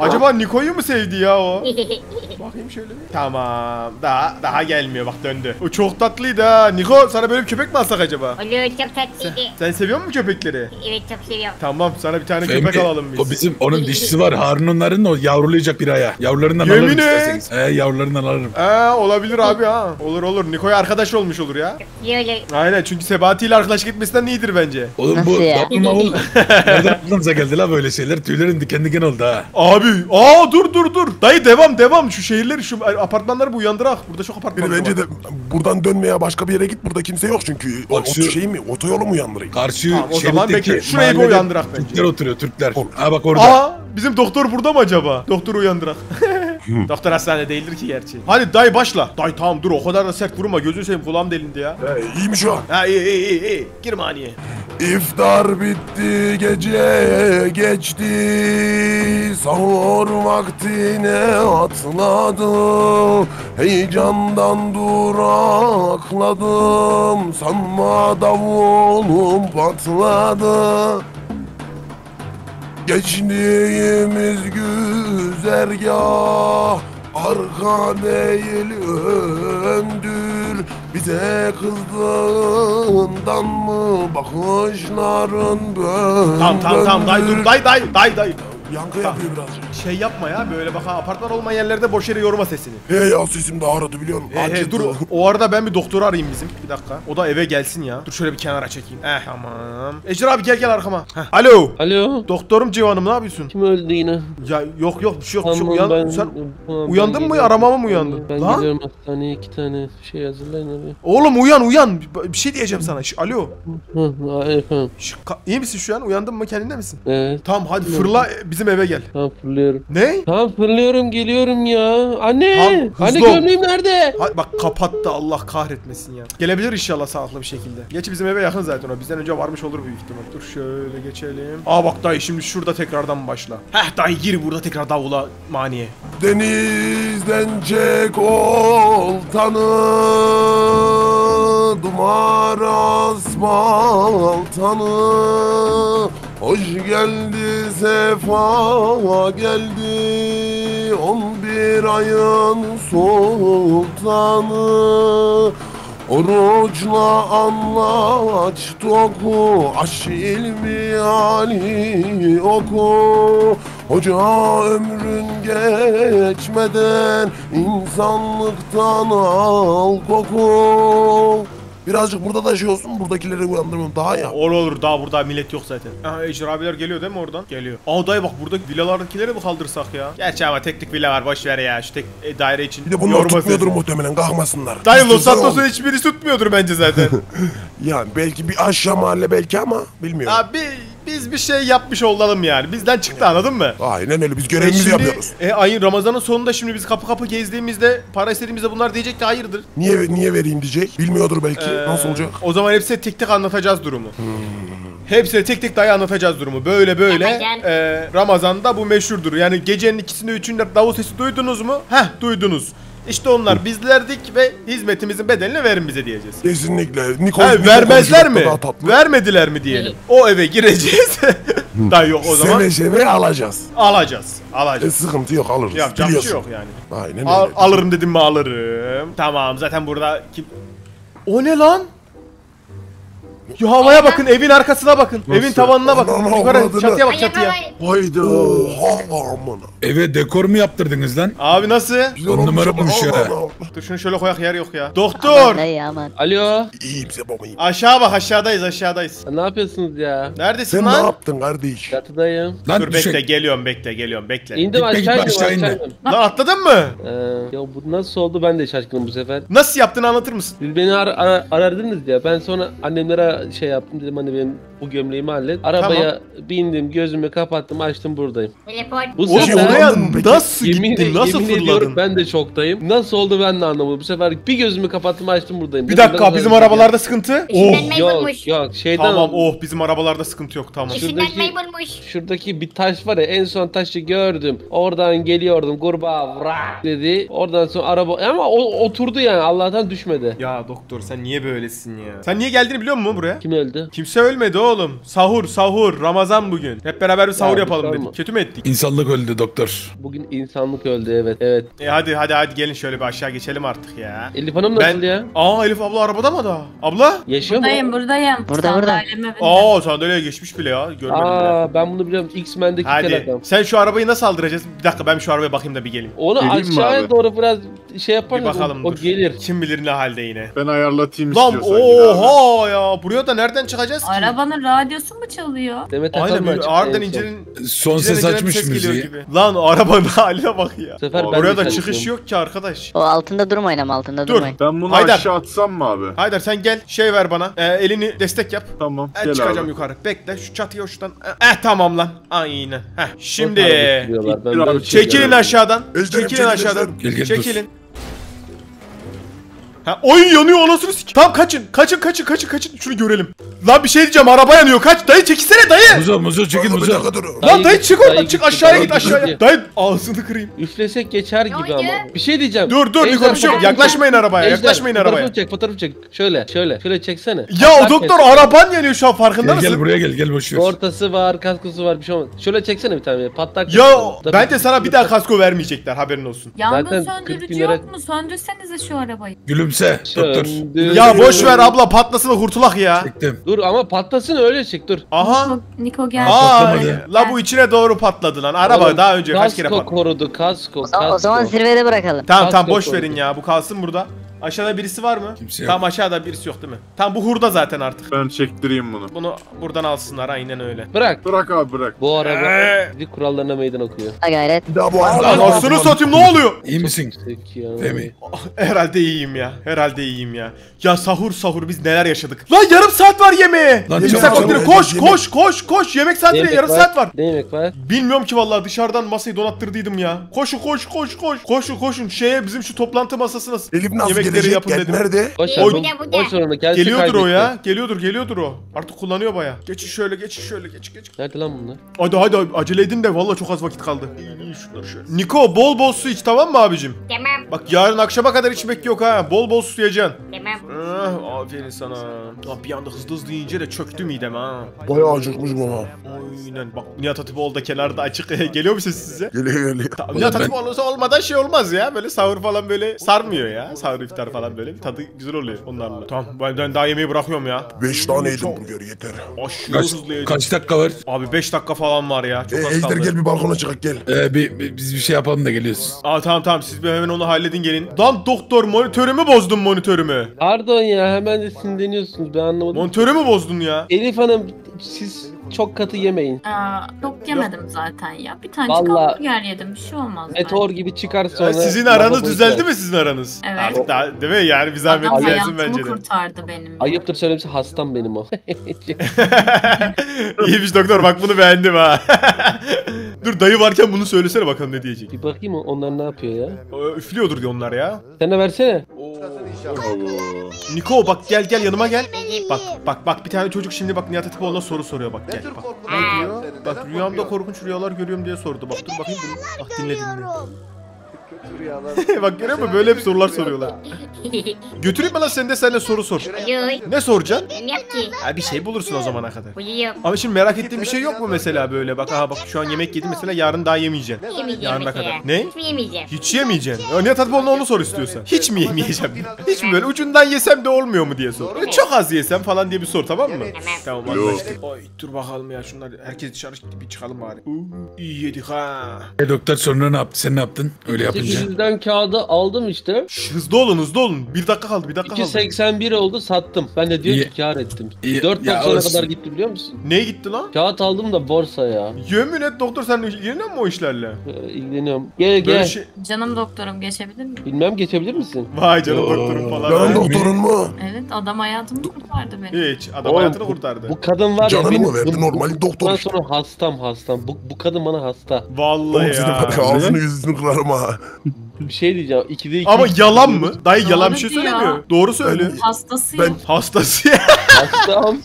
Acaba Niko'yu mu sevdi ya o? [LAUGHS] Bakayım şöyle. bir. Tamam. Daha daha gelmiyor bak döndü. O çok tatlıydı ha. Niko sana böyle bir köpek mi alsak acaba? Olur çok tatlıydı. Sen seviyor musun köpekleri? Evet çok seviyorum. Tamam sana bir tane Fehmi, köpek alalım biz. O bizim, onun dişisi var. Harun'unların o yavrulayacak bir aya. Yavrularından Yemin alırım et. isterseniz. He yavrularından alırım. Ee, olabilir abi ha. Olur olur. Niko'ya arkadaş olmuş olur ya. İyi olur. Aynen çünkü Sebati ile arkadaşlık etmesinden iyidir bence. Oğlum Nasıl bu ya? davul mavul. [LAUGHS] Nereden aklınıza geldi la böyle şeyler? Tüylerim diken diken oldu ha. Abi aa dur dur dur. Dayı devam devam şu şey şehirleri şu apartmanları bu uyandırak. Burada çok apartman Beni bence de buradan dönmeye başka bir yere git. Burada kimse yok çünkü. O, Bak o şu- şey mi? Otoyolu mu uyandırayım? Karşı Tamam, o zaman şeritteki bekle. Şuraya bir mahallede uyandırak bence. Türkler oturuyor Türkler. Ha bak orada. Aa bizim doktor burada mı acaba? Doktor uyandırak. [LAUGHS] doktor hastane değildir ki gerçi. Hadi dayı başla. Dayı tamam dur o kadar da sert vurma gözünü seveyim kulağım delindi ya. He, iyi mi şu an? Ha iyi iyi iyi iyi. Gir maniye. İftar bitti gece geçti Sahur vaktine atladım Heyecandan durakladım Sanma davulum patladı Geçtiğimiz güzergah Arka değil öndür Bize kızdığından mı bakışların böyle Tamam tamam tamam. Dayı dur. dayı dayı dayı dayı. Yankı yapıyor birazcık. Şey yapma ya böyle bak ha, apartman olmayan yerlerde boş yere yorma sesini. He ya sesim de ağrıdı biliyor musun? He he dur o arada ben bir doktoru arayayım bizim. Bir dakika. O da eve gelsin ya. Dur şöyle bir kenara çekeyim. Eh tamam. Ejder abi gel gel arkama. Heh. Alo. Alo. Doktorum Civan'ım ne yapıyorsun? Kim öldü yine? Ya yok yok bir şey yok. bir şey yok. Tamam, Uyan, ben- sen tamam, uyandın ben mı, geliyorum. aramama mı uyandın? Ben Lan? geliyorum hastaneye iki tane şey hazırlayın abi. Oğlum uyan uyan. Bir- Bir şey diyeceğim sana. Şş, alo. Hı, ha, efendim. Şş, ka- iyi misin şu an? Uyandın mı? Kendinde misin? Evet. Tamam hadi fırla e, bizim eve gel. Tamam fırlıyorum. Ne? Tamam fırlıyorum geliyorum ya. Anne. Tamam, hızlı Anne ol. gömleğim nerede? Hadi bak kapattı Allah kahretmesin ya. Gelebilir inşallah sağlıklı bir şekilde. Geç bizim eve yakın zaten o. Bizden önce varmış olur büyük ihtimal. Dur şöyle geçelim. Aa bak dayı şimdi şurada tekrardan başla. Heh dayı gir burada tekrar davula maniye. Denizden çek oltanı Dumar asfaltanı Hoş geldi sefa geldi. On bir ayın sultanı. Oruçla anlaç doku Aş ilmi ali oku. Hoca ömrün geçmeden insanlıktan al koku Birazcık burada da şey olsun buradakileri uyandırmam daha ya. Olur olur daha burada millet yok zaten. Aha Ejder abiler geliyor değil mi oradan? Geliyor. Aa dayı bak burada villalardakileri mi kaldırsak ya? Gerçi ama tek tek villa var boş ver ya. Şu tek e, daire için Bir de bunlar yorma tutmuyordur muhtemelen kalkmasınlar. Dayı Los Santos'un hiçbiri tutmuyordur bence zaten. [LAUGHS] Yani belki bir aşağı mahalle belki ama bilmiyorum. Abi biz bir şey yapmış olalım yani. Bizden çıktı anladın mı? Aynen öyle biz E görevimizi şimdi, yapıyoruz. E ayın Ramazan'ın sonunda şimdi biz kapı kapı gezdiğimizde para istediğimizde bunlar diyecek de hayırdır. Niye niye vereyim diyecek. Bilmiyordur belki. Ee, Nasıl olacak? O zaman hepsine tek tek anlatacağız durumu. Hepsine tek tek dayı anlatacağız durumu. Böyle böyle e, Ramazan'da bu meşhurdur. Yani gecenin ikisinde üçünde davul sesi duydunuz mu? Heh duydunuz. İşte onlar bizlerdik ve hizmetimizin bedelini verin bize diyeceğiz. Kesinlikle. Nikol, Ha, Nikol vermezler mi? daha tatlı. Vermediler mi diyelim. O eve gireceğiz. [LAUGHS] Dayı yok o zaman Seve seve alacağız. alacağız. E, Alacağız. sıkıntı yok alırız. Yapacak bir şey yok yani. Aynen Al- öyle. alırım dedim mi alırım. Tamam zaten burada kim... O ne lan? Ya havaya bakın, evin arkasına bakın. Evin tavanına bakın. Anam Yukarı avradını. çatıya bak çatıya. Hayda. Oha aman. Eve dekor mu yaptırdınız lan? Abi nasıl? On numara aman, aman. Dur şunu şöyle koyak yer yok ya. Doktor! Alo. İyiyim Sebo iyiyim. Aşağı bak aşağıdayız aşağıdayız. Ne yapıyorsunuz ya? Neredesin Sen ne lan? yaptın kardeş? Çatıdayım. Lan Dur düşek. bekle geliyorum bekle geliyorum bekle. İndim Gitme, aşağı gitme, indim aşağı indim. Lan atladın mı? Ee, ya bu nasıl oldu ben de şaşkınım bu sefer. Nasıl yaptığını anlatır mısın? Siz beni ar- ar- arardınız ya. Ben sonra annemlere şey yaptım dedim hani benim bu gömleğimi hallet. Arabaya bindim, gözümü kapattım, açtım buradayım. Teleport. Bu Oğlum sefer oraya nasıl yemin, gittin? Nasıl yemin ediyorum fırladın? ben de şoktayım. Nasıl oldu ben de anlamadım. Bu sefer bir gözümü kapattım, açtım buradayım. Bir Dedim, dakika nasıl bizim olacak arabalarda sıkıntı. Oh. ya? bulmuş. Yok yok şeyden Tamam oh bizim arabalarda sıkıntı yok tamam. Mey bulmuş. Şuradaki bir taş var ya en son taşı gördüm. Oradan geliyordum kurbağa vrak dedi. Oradan sonra araba ama o oturdu yani Allah'tan düşmedi. Ya doktor sen niye böylesin ya? Sen niye geldiğini biliyor musun buraya? Kim öldü? Kimse ölmedi oğlum. Sahur sahur Ramazan bugün. Hep beraber bir sahur Ya, yapalım sorma. dedik. Kötü mü ettik? İnsanlık öldü doktor. Bugün insanlık öldü evet evet. E hadi hadi hadi gelin şöyle bir aşağı geçelim artık ya. Elif Hanım nasıl ya? Aa Elif abla arabada mı da? Abla? Yaşıyor mu? Buradayım buradayım. Burada, burada. Sandalyeme bindim. Aa sandalyeye geçmiş bile ya. Görmedim bile. Aa ben bunu biliyorum. X-Men'deki kel Hadi. adam. Sen şu arabayı nasıl aldıracağız? Bir dakika ben şu arabaya bakayım da bir geleyim. Onu Geleyim mi aşağıya abi? doğru biraz şey Bir yaparız. bakalım o, o dur. gelir. Kim bilir ne halde yine. Ben ayarlatayım Lan istiyorsan yine abi. oha ya. Buraya da nereden çıkacağız ki? Arabanın radyosu mu çalıyor? Demet Aynen böyle harbiden en son. Ses açmış müziği. Lan o arabanın [LAUGHS] haline bak ya. Bu sefer ben Oraya da çıkış yok ki arkadaş. O altında durmayın ama altında Dur. durmayın. Ben bunu Haydar. aşağı atsam mı abi? Haydar sen gel şey ver bana. Ee, elini destek yap. Tamam. Ben Gel çıkacağım abi. yukarı. Bekle şu çatıya şuradan. Eh tamam lan. Aynen. Heh. Şimdi çekilin aşağıdan. Çekilin çekil, aşağıdan. Çekilin. Ha oyun yanıyor anasını sik. Tamam kaçın. Kaçın kaçın kaçın kaçın. Şunu görelim. Lan bir şey diyeceğim araba yanıyor. Kaç. Dayı çekilsene dayı. Muzo muzo çekil bir muzo. dakika dur. Lan Dayı çık oradan çık aşağıya git aşağıya. Dayı ağzını kırayım. Üflesek geçer gibi ama. Bir şey diyeceğim. Dur dur Niko bir şey yok. Yaklaşmayın arabaya. Ejder, Yaklaşmayın arabaya. Fotoğrafını çek fotoğrafını çek. Şöyle şöyle şöyle çeksene. Ya o doktor araban yanıyor şu an farkında Gel gel mısın? buraya gel gel boş ver. Ortası var, kaskosu var bir şey olmaz. Şöyle çeksene bir tane patlak. Ya yapalım. bence sana bir daha kasko vermeyecekler haberin olsun. Yangın Zaten 40 söndürücü lira- yok mu? Söndürsenize şu arabayı. Gülümse doktor. Ya boş ver abla patlasın da kurtulak ya. Çektim. Dur ama patlasın öyle çek dur. Aha. Niko, Niko gel. Aa, patlamadı. la bu içine doğru patladı lan. Araba Oğlum, daha önce kaç kere Kasko patladı. korudu kasko. O zaman, o kasko. zaman zirvede bırakalım. Tamam Kasko tamam boş verin ya bu kalsın burada. Aşağıda birisi var mı? Kimse yok. Tamam aşağıda birisi yok değil mi? Tamam bu hurda zaten artık. Ben çektireyim bunu. Bunu buradan alsınlar aynen öyle. Bırak. Bırak abi bırak. Bu araba Ee. bir kurallarına meydan okuyor. Ha gayret. Daha bu Lan aslını satayım ne oluyor? İyi misin? Tek ya. [LAUGHS] Herhalde iyiyim ya. Herhalde iyiyim ya. Ya sahur sahur biz neler yaşadık. Lan yarım saat var yemeğe. Lan Yemek çabuk, saat çabuk. Koş Yemek. koş koş koş. Yemek saatine yemek yarım var? saat var. Ne yemek var? Bilmiyorum ki vallahi dışarıdan masayı donattırdıydım ya. Koşun koş koş koş. Koşun koşun şeye bizim şu toplantı masasına Elif nasıl yemekleri gelecek? yapın dedim. nerede? Boş ver. Boş onu kendisi Geliyordur o kaybetti. ya. Geliyordur geliyordur o. Artık kullanıyor baya. Geçin şöyle geçin şöyle geç geç. Nerede lan bunlar? Hadi hadi acele edin de vallahi çok az vakit kaldı. İyi iyi şunları şöyle. Niko bol bol su iç tamam mı abicim? Tamam. Bak yarın akşama kadar içmek yok ha. Bol bol su yiyeceksin. Tamam. Ah, aferin sana. Ah, bir anda hızlı hızlı yiyince de çöktü midem ha. Bayağı acıkmış bana. Aynen. Bak Nihat Hatipoğlu da kenarda açık. [LAUGHS] Geliyor mu ses size? Geliyor geliyor. Nihat Hatipoğlu olmadan şey olmaz ya. Böyle sahur falan böyle sarmıyor ya. Sahur iftar falan böyle bir tadı güzel oluyor onlarla. Tamam ben, ben daha yemeği bırakıyorum ya. 5 tane yedim burger yeter. Aşırı Kaç, hızlı yedim. kaç dakika var? Abi 5 dakika falan var ya. E, Çok az Ejder kaldı. gel bir balkona çıkak gel. Ee, bir, bir- biz bir şey yapalım da geliyoruz. Aa tamam tamam siz bir hemen onu halledin gelin. Lan doktor monitörümü bozdun monitörümü. Pardon ya hemen de sinirleniyorsunuz ben anlamadım. Monitörümü bozdun ya. Elif Hanım siz çok katı yemeyin. Aa, çok yemedim zaten ya. Bir tane Vallahi- hamburger yedim. Bir şey olmaz. Meteor gibi çıkar Ya sonra. sizin aranız düzeldi mi sizin aranız? Evet. Artık daha, değil mi yani bir zahmet Adam düzelsin hayatımı bence de. kurtardı benim. Ayıptır söylemesi hastam benim o. [LAUGHS] İyiymiş doktor bak bunu beğendim ha. [LAUGHS] Dur dayı varken bunu söylesene bakalım ne diyecek. bir bakayım onlar ne yapıyor ya. Üflüyordur diyor onlar ya. Sen de versene. Niko bak gel gel yanıma gel. Bak bak bak bir tane çocuk şimdi bak Nihat Hatipoğlu'na soru soruyor bak gel bak. Ne diyor? Bak rüyamda korkunç rüyalar görüyorum diye sordu. Bak dur bakayım bunu. Bak dinle dinle. [LAUGHS] bak görüyor musun böyle hep sorular soruyorlar. Götüreyim mi lan sen de sen de soru sor. Ne soracaksın? Ki? Ha bir şey bulursun o zamana kadar. Ama şimdi merak ettiğin bir şey yok mu mesela böyle bak aha bak şu an yemek yedim mesela yarın daha yemeyeceksin. Yemeyeceğim Yarına mesela. kadar. Ne? Hiç mi yemeyeceğim? Hiç yemeyeceksin. Ya Nihat Hatipoğlu'na onu sor istiyorsan. Hiç mi yemeyeceğim? Hiç mi böyle ucundan yesem de olmuyor mu diye sor. Böyle çok az yesem falan diye bir sor tamam mı? Tamam anlaştık. Oy dur bakalım ya şunlar herkes dışarı çıktı bir çıkalım bari. İyi yedik ha. E, doktor sonra ne yaptı? Sen ne yaptın? Öyle yapınca. 800'den kağıdı aldım işte. Şş, hızlı olun hızlı olun. Bir dakika kaldı bir dakika kaldı. 281 oldu sattım. Ben de diyor ki kar ettim. İyi. 4 Ya kadar gitti biliyor musun? Neye gitti lan? Kağıt aldım da borsa ya. Yemin et doktor sen ilgileniyor musun o işlerle? Ee, ilgileniyorum. Gel Böyle gel. şey... Canım doktorum geçebilir mi? Bilmem geçebilir misin? Vay canım doktorum falan. Canım doktorun mu? Evet adam hayatımı kurtardı benim. Hiç adam Oğlum, hayatını kurtardı. Bu kadın var ya Canını benim mı verdi? bu- Normal bu- doktor Bundan işte. sonra hastam hastam. Bu, bu kadın bana hasta. Vallahi Oğlum ya. var ya ağzını yüzünü kırarım ha. Bir şey diyeceğim. 2'de 2. Ama yalan mı? Dayı Doğru yalan bir şey diyor. söylemiyor. Doğru söylüyor. Hastasıyım. Ben- Hastası [LAUGHS] Hastam.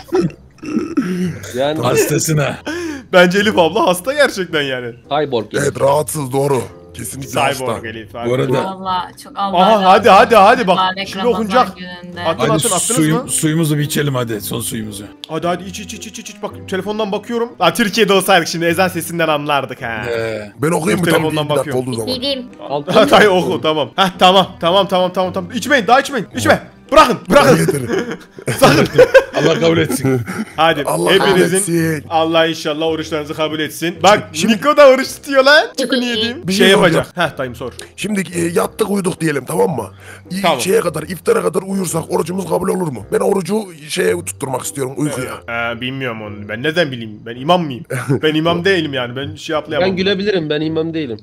yani Hastasına. Bence Elif abla hasta gerçekten yani. cyborg yani. Evet rahatsız doğru. Kesinlikle. Cyborg Elif. Bu arada Valla çok Allah Aha hadi hadi hadi bak. mübarek Şimdi Ramazan okunacak. gününde. Hadi. hadi atın, attınız suyu- mı? suyumuzu bir içelim hadi. Son suyumuzu. Hadi hadi iç iç iç iç iç bak telefondan bakıyorum. Ha Türkiye'de olsaydık şimdi ezan sesinden anlardık ha. Ee, Ben okuyayım mı tam telefondan bir dakika bakıyorum. olduğu zaman. Altın [LAUGHS] Dayı oku tamam. Heh tamam tamam tamam tamam tamam. İçmeyin daha içmeyin. İçme. Bırakın bırakın. [LAUGHS] Sakın. [LAUGHS] Allah kabul etsin. Hadi Allah hepinizin kahretsin. Allah inşallah oruçlarınızı kabul etsin. Bak Şimdi- Niko da oruç tutuyor lan. Çıkını yediğim. Bir şey şey yapacak. Heh dayım sor. Şimdi e, yattık uyuduk diyelim tamam mı? İyi, Tamam. Şeye kadar iftara kadar uyursak orucumuz kabul olur mu? Ben orucu şeye tutturmak istiyorum uykuya. Ee, bilmiyorum onu. Ben neden bileyim? Ben imam mıyım? ben imam [LAUGHS] değilim yani. Ben şey yaplayamam. Ben gülebilirim ben imam değilim.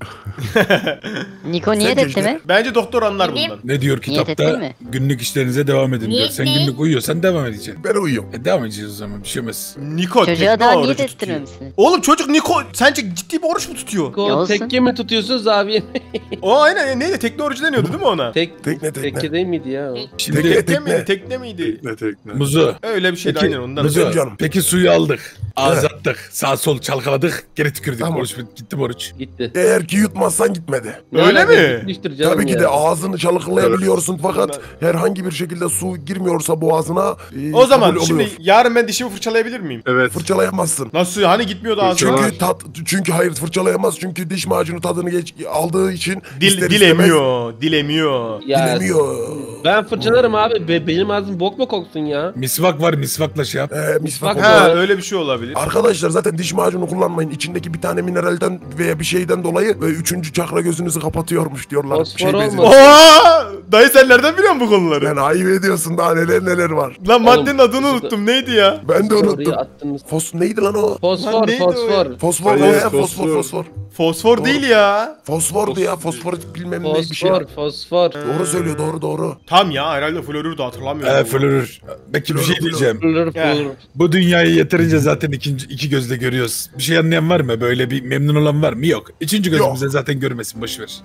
Niko niyet Sen etti mi? Bence doktor anlar bundan. Ne diyor kitapta? Günlük işlerinize devam edin diyor. Sen ne? günlük uyuyorsan devam edeceksin. Ben uyuyorum. E devam edeceğiz o zaman bir şey olmaz. Niko Çocuğa tekne daha orucu niyet tutuyor. ettirmemişsiniz. Oğlum çocuk Niko sence ciddi bir oruç mu tutuyor? Olsun. tekke mi tutuyorsunuz abi? [LAUGHS] O aynen neydi tekne orucu deniyordu değil mi ona? Tek, Tekne, tekne. Tekke değil miydi ya? o? Şimdi Tekne- Tekne miydi? tekne. Tekne miydi? Ne tekne. Muzu. Öyle bir şeydi Peki, aynen ondan. Muzu. Canım. Peki suyu aldık. Ağız attık. Sağ sol çalkaladık. Geri tükürdük. Tamam. Oruç bit- gitti mi oruç? Gitti. Eğer ki yutmazsan gitmedi. Ne Öyle alaka? mi? Gitmiştir canım Tabii ki ya. de ağzını çalkalayabiliyorsun fakat herhangi bir şekilde su girmiyorsa boğazına e, O zaman kabul şimdi oluyor. yarın ben dişimi fırçalayabilir miyim? Evet. fırçalayamazsın. Nasıl? Hani gitmiyordu? Fırçala. Çünkü tat çünkü hayır fırçalayamaz çünkü diş macunu tadını geç aldığı için Dil, ister istemez dilemiyor. Dilemiyor. Ya, Dilemiyor. Ben fırçalarım abi. Be- benim ağzım bok mu koksun ya? Misvak var misvakla şey yap. Ee, misvak Bak-. Ha öyle bir şey olabilir. Arkadaşlar zaten diş macunu kullanmayın. İçindeki bir tane mineralden veya bir şeyden dolayı ve üçüncü çakra gözünüzü kapatıyormuş diyorlar. Fosfor benziyor. olmasın. Oha! Dayı sen nereden biliyorsun bu konuları? Sen ayıp ediyorsun daha neler neler var. Lan maddenin adını unuttum. Neydi ya? Ben de unuttum. attınız. Fos neydi lan o? Fosfor, Lan neydi o fosfor. Fosfor Hayır, ya? Fosfor fosfor. fosfor. Fosfor değil ya. Fosfordu ya fosfor bilmem ne bir şey. Fosfor, fosfor. Doğru söylüyor doğru doğru. Tam ya herhalde florür de hatırlamıyorum. Ee, florür. Peki bir şey Florür, diyeceğim. Fılır Ya. Bu dünyayı yeterince zaten ikinci, iki gözle görüyoruz. Bir şey anlayan var mı? Böyle bir memnun olan var mı? Yok. Üçüncü gözümüze zaten görmesin boşver.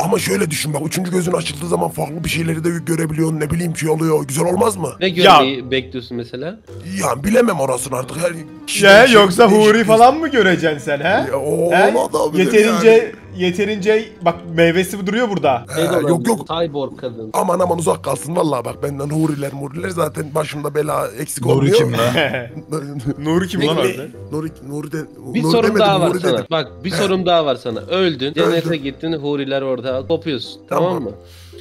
Ama şöyle düşün bak üçüncü gözün açıldığı zaman farklı bir şeyleri de görebiliyorsun ne bileyim şey oluyor. Güzel olmaz mı? Ne görmeyi bekliyorsun mesela? Ya bilemem orasını artık. Her kişi Ya şey- yoksa huri falan mı göreceksin sen he? Ya, o He? olabilir Yeterince yani. yeterince bak meyvesi duruyor burada. He, yok yok. Cyborg kadın. Aman aman uzak kalsın vallahi bak benden huriler muriler zaten başımda bela eksik Nuri olmuyor. kim lan? [LAUGHS] [LAUGHS] Nuri kim lan orada? Nuri, Nuri de, Bir Nuri sorum demedim, daha var Nuri sana. dedim. Bak bir sorum daha var sana. Öldün, cennete Öldüm. gittin, huriler orada kopuyorsun. Tamam, Tamam. mı?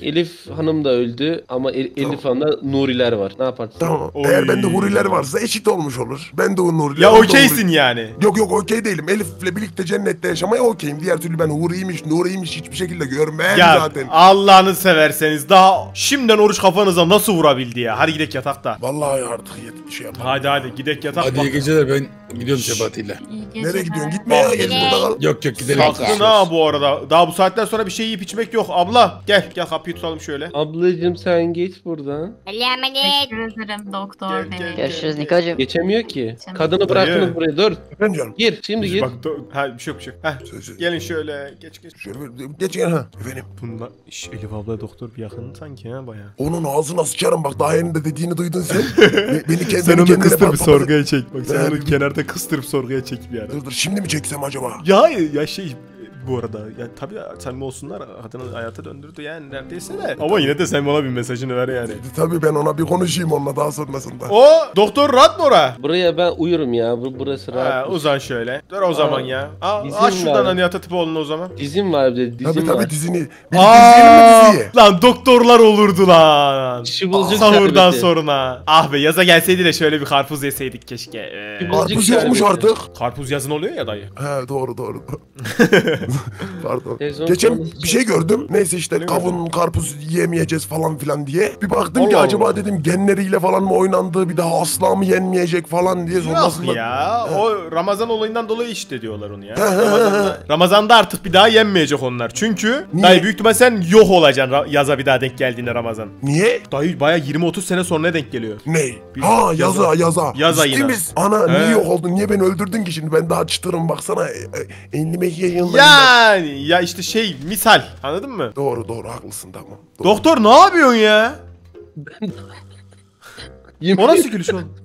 Elif hanım da öldü ama El- Elif hanımda Nuriler var. Ne yaparsın? Tamam. Oy. Eğer bende huriler varsa eşit olmuş olur. Ben de o Nuriler. Ya da okeysin Huri. yani. Yok yok okey değilim. Elif'le birlikte cennette yaşamaya okeyim. Diğer türlü ben huriymiş, nuriymiş hiçbir şekilde görmem Ya zaten. Allah'ını severseniz daha şimdiden oruç kafanıza nasıl vurabildi ya? Hadi gidek yatakta. Vallahi artık yet şey yapalım. Hadi hadi gidek yatak Hadi bak. iyi geceler ben gidiyorum geceler. Nereye gidiyorsun? Gitme ya. Bak. burada kal. Yok yok gidelim. Sakın ha bu arada. Daha bu saatten sonra bir şey yiyip içmek yok. Abla gel gel kapıyı tutalım şöyle. Ablacım sen geç buradan. Emanet. Teşekkür ederim doktor Gel, bey. gel, Görüşürüz Niko'cum. Geçemiyor ki. Kadını bıraktınız buraya. Dur. Ben canım. Gir. Şimdi gir. Bak ha bir şey yok bir şey yok. Heh, Söz- söz. gelin şöyle geç geç. Şöyle geç gel ha. Efendim. Bunlar Şş, Elif abla doktor bir yakın sanki ha baya. Onun ağzına sıçarım bak daha yeni de dediğini duydun sen. [LAUGHS] Be- beni kendine Sen onu kıstır bir sorguya çek. Bak sen onu kenarda kıstırıp sorguya çek bir ara. Dur dur şimdi mi çeksem acaba? Ya ya şey bu arada ya tabii samimi olsunlar kadını hayata döndürdü yani neredeyse de. Ama yine de sen bana bir mesajını ver yani. Tabii ben ona bir konuşayım onunla daha sonrasında. O doktor rahat mı ora? Buraya ben uyurum ya. Bu- Burası Ha, rahat. uzan şöyle. Dur o zaman ya. Aa, Bizim aç şuradan var. hani yata tıpoğlunu o zaman. Dizim var bir de. Dizim Tabii var. tabii dizini. Bir Aa, diziyi? lan doktorlar olurdu lan. Şıbılcık Sahurdan sonra. Ah be yaza gelseydi de şöyle bir karpuz yeseydik keşke. Ee, Karpuz yokmuş artık. karpuz yazın oluyor ya dayı. He doğru doğru. [LAUGHS] [LAUGHS] Pardon. Geçen bir şey gördüm. Neyse işte kavun, karpuz yiyemeyeceğiz falan filan diye. Bir baktım ki Allah acaba Allah. dedim genleriyle falan mı oynandı bir daha asla mı yenmeyecek falan diye Yok sonrasında. ya. O Ramazan olayından dolayı işte diyorlar onu ya. Ramazan'da, Ramazan'da artık bir daha yenmeyecek onlar. Çünkü Niye? dayı büyük ihtimal sen yok olacaksın ra- yaza bir daha denk geldiğinde Ramazan. Niye? Dayı baya 20-30 sene sonra denk geliyor. Ne? Ha yaza- yaza. Yaz Ciddi ayına. misin? Ana He. niye yok oldun? Niye beni öldürdün ki şimdi? Ben daha çıtırım baksana. E, e, 55 yaşındayım ben. Yani ya işte şey misal anladın mı? Doğru doğru haklısın tamam. Doğru. Doktor ne yapıyorsun ya? Yemin- O nasıl gülüş [LAUGHS] oğlum?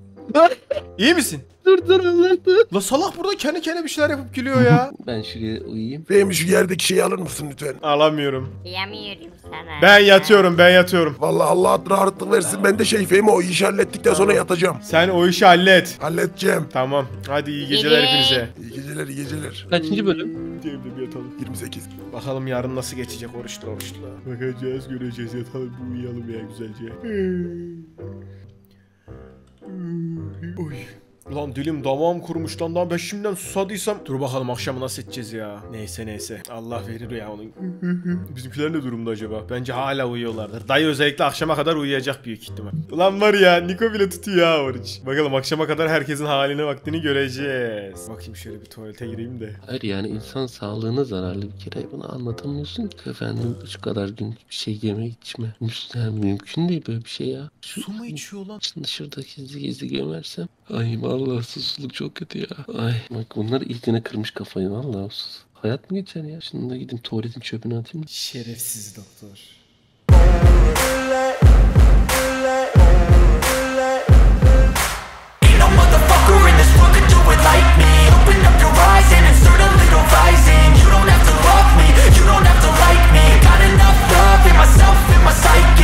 İyi misin? Dur dur Allah dur. La salak burada kendi kendine bir şeyler yapıp gülüyor ya. [LAUGHS] Ben şuraya uyuyayım. Fehmi şu yerdeki şeyi alır mısın lütfen? Alamıyorum. Yemiyorum sana. Ben yatıyorum ben yatıyorum. Vallahi Allah adına rahatlık versin. Ben de şey Fehmi o işi hallettikten sonra yatacağım. Sen o işi hallet. Halledeceğim. Tamam. Hadi iyi geceler Gece. hepinize. İyi geceler iyi geceler. Kaçıncı bölüm? Diyelim de bir yatalım. 28. Bakalım yarın nasıl geçecek oruçlu oruçlu. Bakacağız göreceğiz yatalım bir uyuyalım ya güzelce. Oy. Ulan dilim damağım kurumuş lan daha ben şimdiden susadıysam. Dur bakalım akşamı nasıl edeceğiz ya. Neyse neyse. Allah verir ya onun. [LAUGHS] Bizimkiler ne durumda acaba? Bence hala uyuyorlardır. Dayı özellikle akşama kadar uyuyacak büyük ihtimal. Ulan var ya Niko bile tutuyor ha oruç. Bakalım akşama kadar herkesin haline vaktini göreceğiz. Bakayım şöyle bir tuvalete gireyim de. Hayır yani insan sağlığına zararlı bir kere bunu anlatamıyorsun ki efendim şu kadar gün bir şey yeme içme. Yani mümkün değil böyle bir şey ya. Şu, Su mu içiyor lan? Şimdi şurada gizli gizli gömersem. Ay vallahi susuzluk çok kötü ya. Ay bak bunlar iyicene kırmış kafayı vallahi sus. Hayat mı geçer ya? Şimdi de gidin tuvaletin çöpünü atayım. da. Şerefsiz doktor. Ain't no motherfucker in this world could do it like me Open up your eyes and insert a little rising You don't have to love me, you don't have to like me Got enough love in myself, in my psyche